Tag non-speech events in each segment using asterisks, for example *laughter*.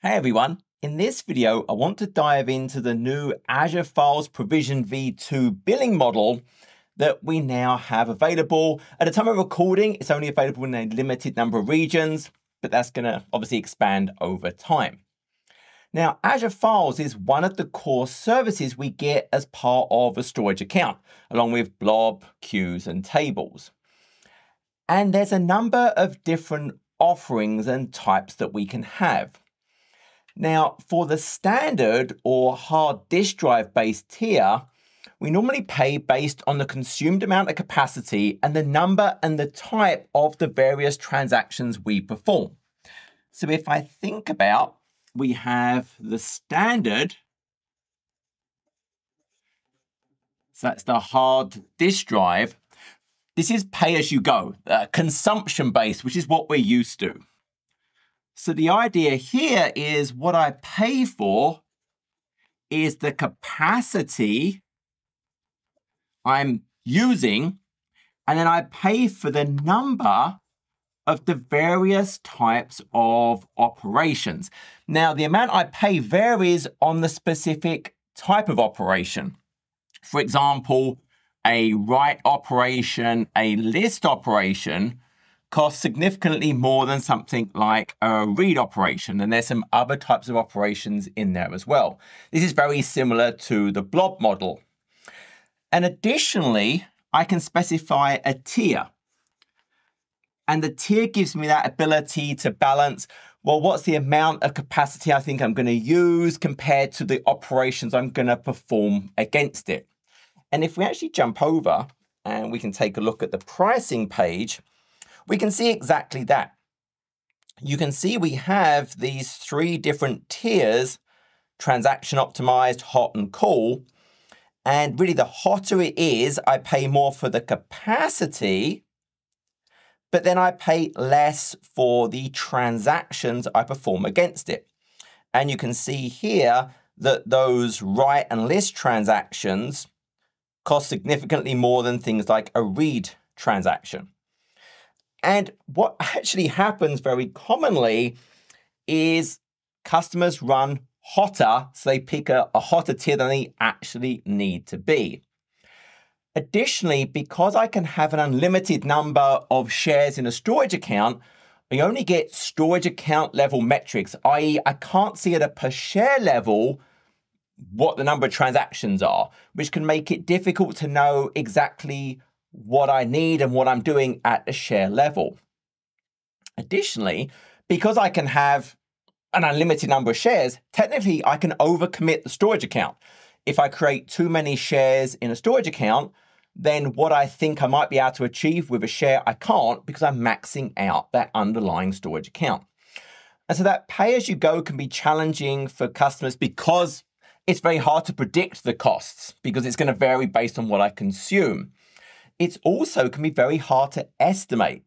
Hey everyone, in this video I want to dive into the new Azure Files Provision v2 billing model that we now have available. At the time of recording, it's only available in a limited number of regions, but that's going to obviously expand over time. Now, Azure Files is one of the core services we get as part of a storage account, along with blob, queues, and tables. And there's a number of different offerings and types that we can have. Now, for the standard or hard disk drive based tier, we normally pay based on the consumed amount of capacity and the number and the type of the various transactions we perform. So if I think about, we have the standard, so that's the hard disk drive. This is pay as you go, uh, consumption based, which is what we're used to. So the idea here is what I pay for is the capacity I'm using, and then I pay for the number of the various types of operations. Now, the amount I pay varies on the specific type of operation. For example, a write operation, a list operation costs significantly more than something like a read operation. And there's some other types of operations in there as well. This is very similar to the blob model. And additionally, I can specify a tier. And the tier gives me that ability to balance, well, what's the amount of capacity I think I'm going to use compared to the operations I'm going to perform against it. And if we actually jump over and we can take a look at the pricing page, we can see exactly that. You can see we have these three different tiers, transaction optimized, hot and cool. And really the hotter it is, I pay more for the capacity, but then I pay less for the transactions I perform against it. And you can see here that those write and list transactions cost significantly more than things like a read transaction. And what *laughs* actually happens very commonly is customers run hotter, so they pick a, a, hotter tier than they actually need to be. Additionally, because I can have an unlimited number of shares in a storage account, I only get storage account level metrics, i.e., I can't see at a per share level what the number of transactions are, which can make it difficult to know exactly what I need and what I'm doing at a share level. Additionally, because I can have an unlimited number of shares, technically I can overcommit the storage account. If I create too many shares in a storage account, then what I think I might be able to achieve with a share, I can't because I'm maxing out that underlying storage account. And so that pay as you go can be challenging for customers because it's very hard to predict the costs because it's going to vary based on what I consume it also can be very hard to estimate.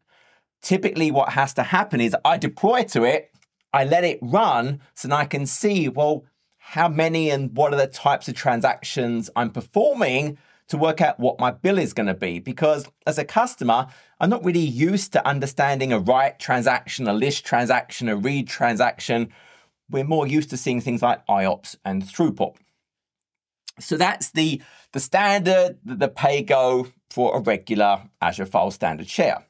Typically, what has to happen is I deploy to it, I let it run, so then I can see, well, how many and what are the types of transactions I'm performing to work out what my bill is going to be. Because as a customer, I'm not really used to understanding a write transaction, a list transaction, a read transaction. We're more used to seeing things like IOPS and throughput. So that's the, the standard, the pay go for a regular Azure File Standard share.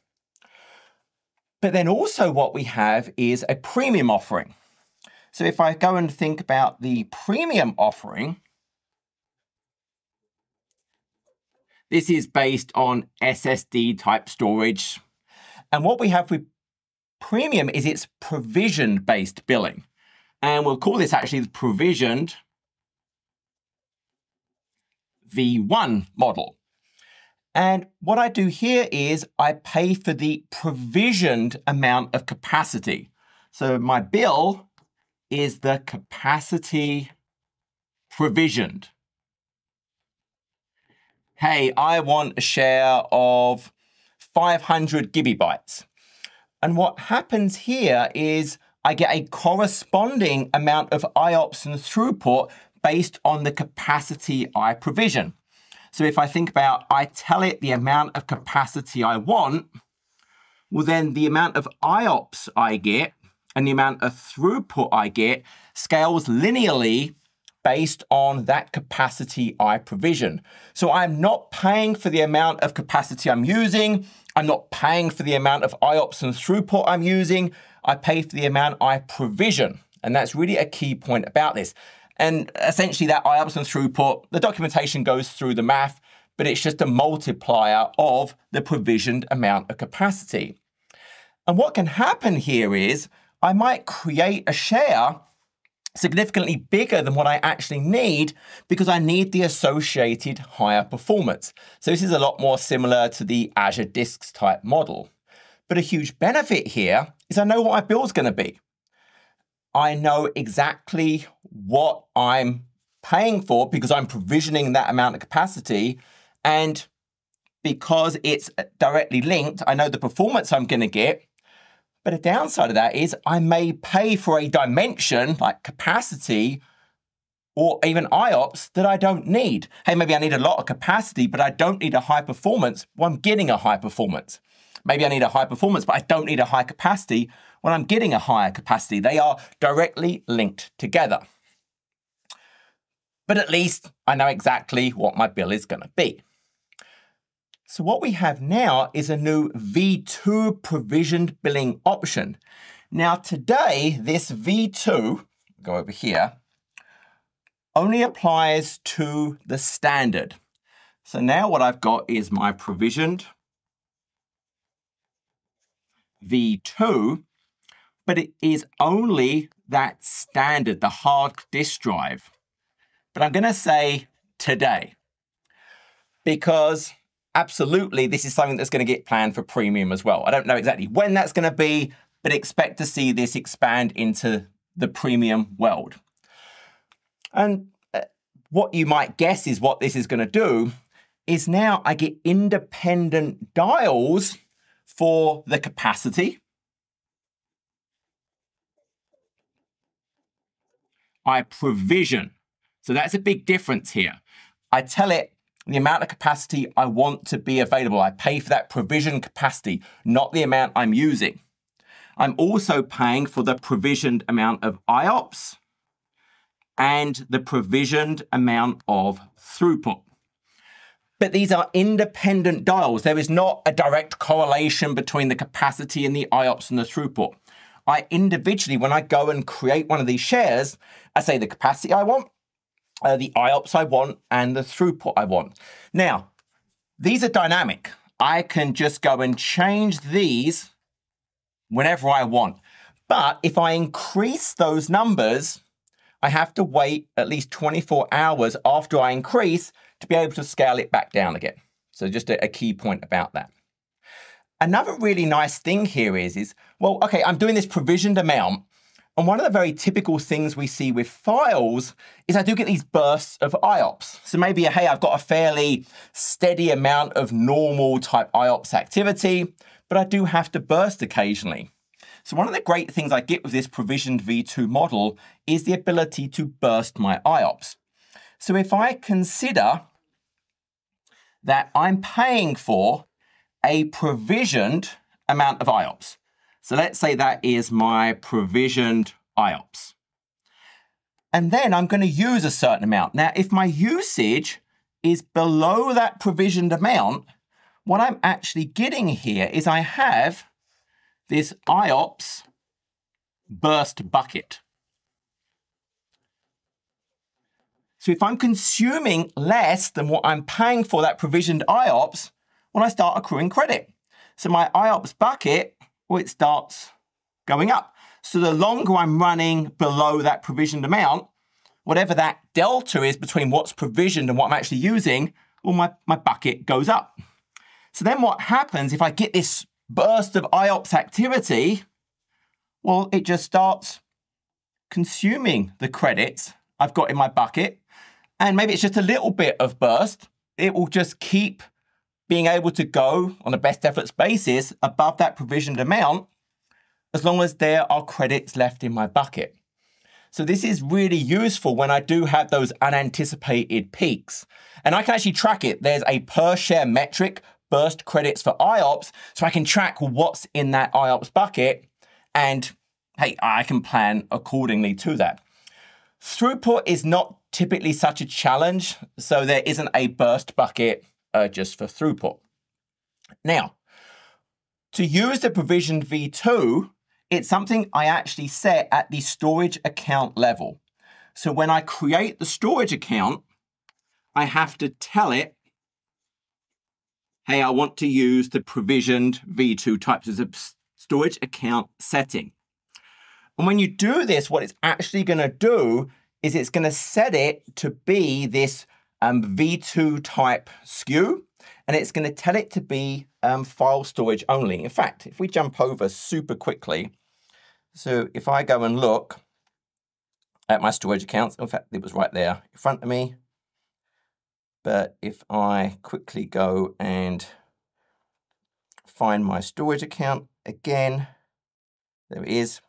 But then also what we have is a premium offering. So if I go and think about the premium offering, this is based on SSD type storage. And what we have with premium is it's provision based billing. And we'll call this actually the provisioned V1 model. And what I do here is I pay for the provisioned amount of capacity. So my bill is the capacity provisioned. Hey, I want a share of 500 gigabytes. And what happens here is I get a corresponding amount of IOPS and throughput based on the capacity I provision. So if I think about, I tell it the amount of capacity I want, well then the amount of IOPS I get and the amount of throughput I get scales linearly based on that capacity I provision. So I'm not paying for the amount of capacity I'm using. I'm not paying for the amount of IOPS and throughput I'm using. I pay for the amount I provision. And that's really a key point about this. And essentially that IOPS and throughput, the documentation goes through the math, but it's just a multiplier of the provisioned amount of capacity. And what can happen here is I might create a share significantly bigger than what I actually need because I need the associated higher performance. So this is a lot more similar to the Azure Disks type model. But a huge benefit here is I know what my bill's going to be. I know exactly what I'm paying for because I'm provisioning that amount of capacity. And because it's directly linked, I know the performance I'm going to get but a downside of that is I may pay for a dimension like capacity or even IOPS that I don't need. Hey, maybe I need a lot of capacity, but I don't need a high performance. Well, I'm getting a high performance. Maybe I need a high performance, but I don't need a high capacity when I'm getting a higher capacity. They are directly linked together. But at least I know exactly what my bill is going to be. So what we have now is a new V2 provisioned billing option. Now today, this V2, go over here, only applies to the standard. So now what I've got is my provisioned V2, but it is only that standard, the hard disk drive. But I'm going to say today because absolutely, this is something that's going to get planned for premium as well. I don't know exactly when that's going to be, but expect to see this expand into the premium world. And uh, what you might guess is what this is going to do is now I get independent dials for the capacity. I provision. So that's a big difference here. I tell it the amount of capacity I want to be available. I pay for that provision capacity, not the amount I'm using. I'm also paying for the provisioned amount of IOPS and the provisioned amount of throughput. But these are independent dials. There is not a direct correlation between the capacity and the IOPS and the throughput. I individually, when I go and create one of these shares, I say the capacity I want, uh, the IOPS I want, and the throughput I want. Now, these are dynamic. I can just go and change these whenever I want. But if I increase those numbers, I have to wait at least 24 hours after I increase to be able to scale it back down again. So just a, a key point about that. Another really nice thing here is, is, well, okay, I'm doing this provisioned amount, and one of the very typical things we see with files is I do get these bursts of IOPS. So maybe, hey, I've got a fairly steady amount of normal type IOPS activity, but I do have to burst occasionally. So one of the great things I get with this provisioned V2 model is the ability to burst my IOPS. So if I consider that I'm paying for a provisioned amount of IOPS, so let's say that is my provisioned IOPS. And then I'm going to use a certain amount. Now, if my usage is below that provisioned amount, what I'm actually getting here is I have this IOPS burst bucket. So if I'm consuming less than what I'm paying for that provisioned IOPS, when I start accruing credit. So my IOPS bucket well, it starts going up. So the longer I'm running below that provisioned amount, whatever that delta is between what's provisioned and what I'm actually using, well, my, my bucket goes up. So then what happens if I get this burst of IOPS activity? Well, it just starts consuming the credits I've got in my bucket. And maybe it's just a little bit of burst. It will just keep being able to go on a best efforts basis above that provisioned amount as long as there are credits left in my bucket. So this is really useful when I do have those unanticipated peaks. And I can actually track it. There's a per share metric, burst credits for IOPS, so I can track what's in that IOPS bucket. And hey, I can plan accordingly to that. Throughput is not typically such a challenge, so there isn't a burst bucket uh, just for throughput. Now, to use the provisioned v2, it's something I actually set at the storage account level. So when I create the storage account, I have to tell it, hey, I want to use the provisioned v2 types as a storage account setting. And when you do this, what it's actually going to do is it's going to set it to be this um, v2 type SKU, and it's going to tell it to be um, file storage only. In fact, if we jump over super quickly, so if I go and look at my storage accounts, in fact, it was right there in front of me. But if I quickly go and find my storage account again, there it is.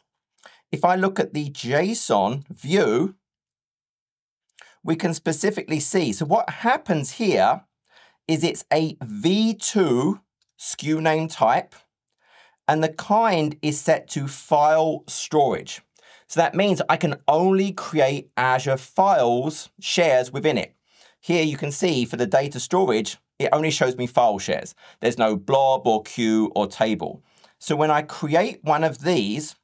If I look at the JSON view, we can specifically see. So what happens here is it's a V2 SKU name type, and the kind is set to file storage. So that means I can only create Azure files, shares within it. Here you can see for the data storage, it only shows me file shares. There's no blob or queue or table. So when I create one of these,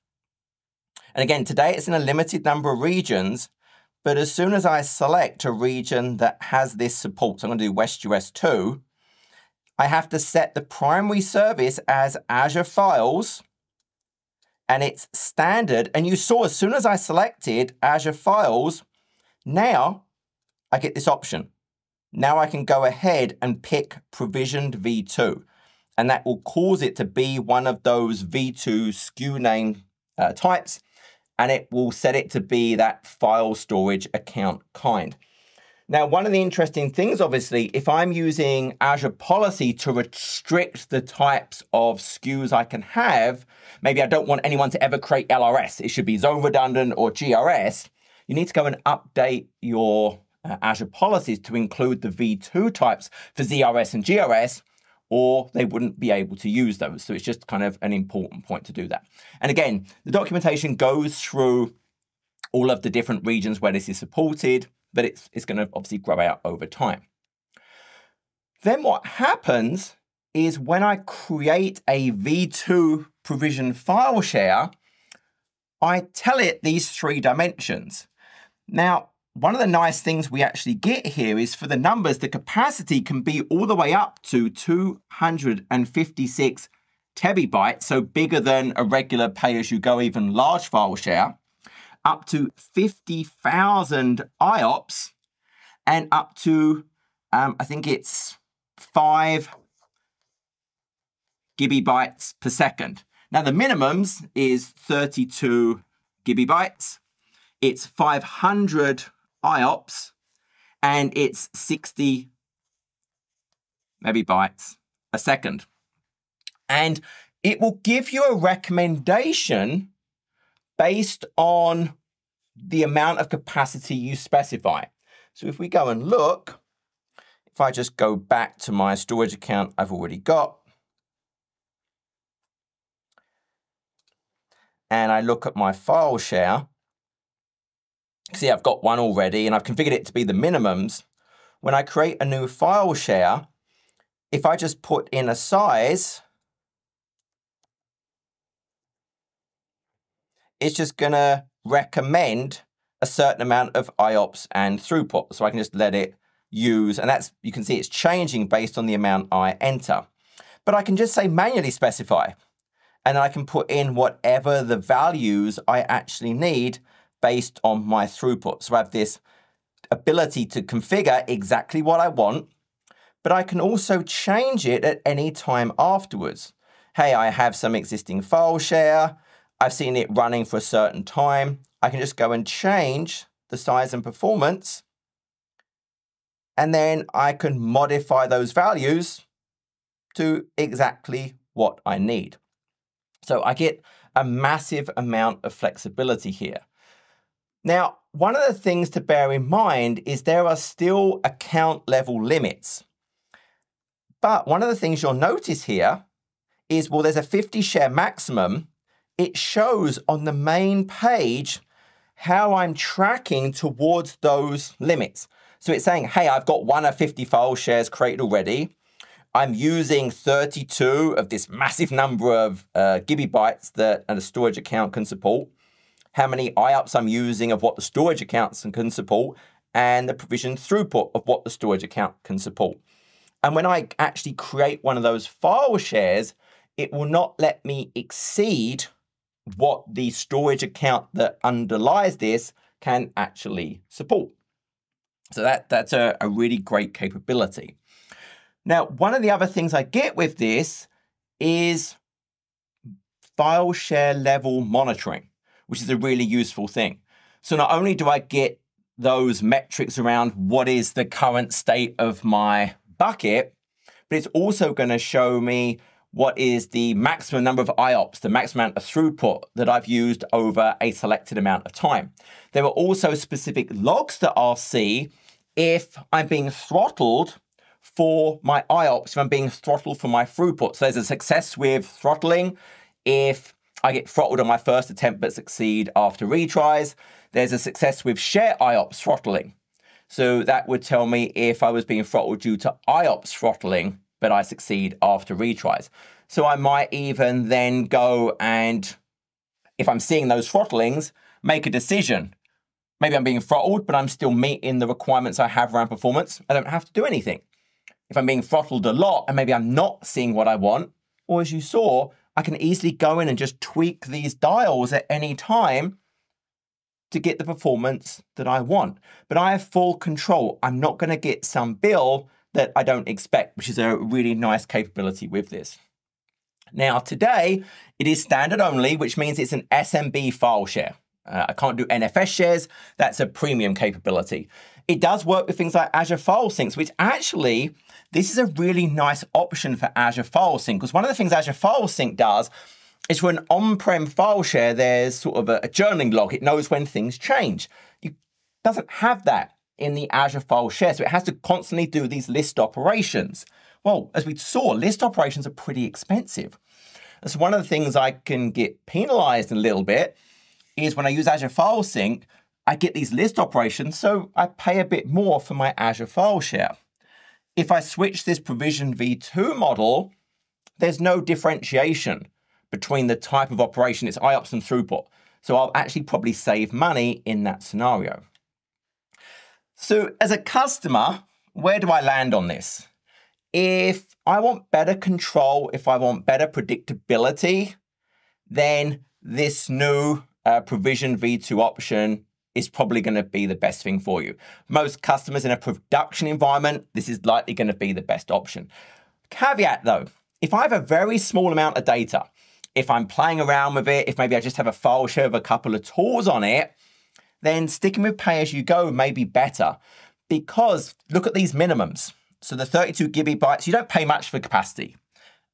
and again, today it's in a limited number of regions, but as soon as I select a region that has this support, so I'm going to do West US 2, I have to set the primary service as Azure Files, and it's standard. And you saw as soon as I selected Azure Files, now I get this option. Now I can go ahead and pick provisioned v2, and that will cause it to be one of those v2 SKU name uh, types, and it will set it to be that file storage account kind. Now, one of the interesting things, obviously, if I'm using Azure Policy to restrict the types of SKUs I can have, maybe I don't want anyone to ever create LRS. It should be zone redundant or GRS. You need to go and update your uh, Azure policies to include the V2 types for ZRS and GRS, or they wouldn't be able to use those. So it's just kind of an important point to do that. And again, the documentation goes through all of the different regions where this is supported but it's, it's going to obviously grow out over time. Then what happens is when I create a V2 provision file share, I tell it these three dimensions. Now, one of the nice things we actually get here is for the numbers, the capacity can be all the way up to 256 tebibytes, so bigger than a regular pay-as-you-go, even large file share up to 50,000 IOPS and up to, um, I think it's five gigabytes per second. Now the minimums is 32 gigabytes. It's 500 IOPS and it's 60 mebibytes a second. And it will give you a recommendation based on the amount of capacity you specify. So if we go and look, if I just go back to my storage account I've already got, and I look at my file share, see I've got one already and I've configured it to be the minimums. When I create a new file share, if I just put in a size, it's just going to recommend a certain amount of IOPS and throughput. So I can just let it use, and that's, you can see it's changing based on the amount I enter. But I can just say manually specify, and I can put in whatever the values I actually need based on my throughput. So I have this ability to configure exactly what I want, but I can also change it at any time afterwards. Hey, I have some existing file share. I've seen it running for a certain time. I can just go and change the size and performance. And then I can modify those values to exactly what I need. So I get a massive amount of flexibility here. Now, one of the things to bear in mind is there are still account level limits. But one of the things you'll notice here is, well, there's a 50 share maximum it shows on the main page how I'm tracking towards those limits. So it's saying, hey, I've got one of 50 file shares created already. I'm using 32 of this massive number of uh, gigabytes that a storage account can support, how many IOPS I'm using of what the storage accounts can support, and the provision throughput of what the storage account can support. And when I actually create one of those file shares, it will not let me exceed what the storage account that underlies this can actually support. So that, that's a, a really great capability. Now, one of the other things I get with this is file share level monitoring, which is a really useful thing. So not only do I get those metrics around what is the current state of my bucket, but it's also going to show me what is the maximum number of IOPS, the maximum amount of throughput that I've used over a selected amount of time. There are also specific logs that I'll see if I'm being throttled for my IOPS, if I'm being throttled for my throughput. So there's a success with throttling if I get throttled on my first attempt but succeed after retries. There's a success with share IOPS throttling. So that would tell me if I was being throttled due to IOPS throttling but I succeed after retries. So I might even then go and, if I'm seeing those throttlings, make a decision. Maybe I'm being throttled, but I'm still meeting the requirements I have around performance. I don't have to do anything. If I'm being throttled a lot and maybe I'm not seeing what I want, or as you saw, I can easily go in and just tweak these dials at any time to get the performance that I want. But I have full control. I'm not going to get some bill that I don't expect, which is a really nice capability with this. Now, today, it is standard only, which means it's an SMB file share. Uh, I can't do NFS shares. That's a premium capability. It does work with things like Azure File Syncs, which actually, this is a really nice option for Azure File Sync, because one of the things Azure File Sync does is for an on-prem file share, there's sort of a, a journaling log. It knows when things change. It doesn't have that in the Azure file share. So it has to constantly do these list operations. Well, as we saw, list operations are pretty expensive. So one of the things I can get penalized a little bit is when I use Azure File Sync, I get these list operations, so I pay a bit more for my Azure file share. If I switch this provision v2 model, there's no differentiation between the type of operation, it's IOPS and throughput. So I'll actually probably save money in that scenario. So as a customer, where do I land on this? If I want better control, if I want better predictability, then this new uh, provision v2 option is probably going to be the best thing for you. Most customers in a production environment, this is likely going to be the best option. Caveat though, if I have a very small amount of data, if I'm playing around with it, if maybe I just have a file share of a couple of tools on it, then sticking with pay as you go may be better because look at these minimums. So the 32 gigabytes, you don't pay much for capacity.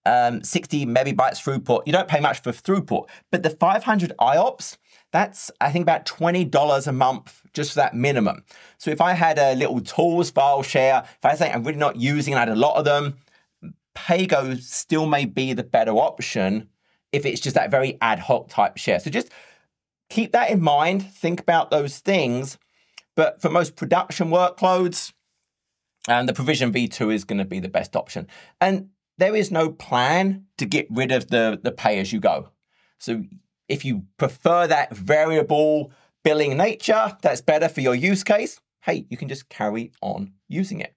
Um, 60 megabytes throughput, you don't pay much for throughput. But the 500 IOPS, that's I think about $20 a month just for that minimum. So if I had a little tools file share, if I say I'm really not using and I had a lot of them, Paygo still may be the better option if it's just that very ad hoc type share. So just keep that in mind. Think about those things. But for most production workloads, and the Provision v2 is going to be the best option. And there is no plan to get rid of the, the pay as you go. So if you prefer that variable billing nature, that's better for your use case, hey, you can just carry on using it.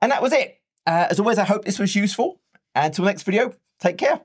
And that was it. Uh, as always, I hope this was useful. And until next video, take care.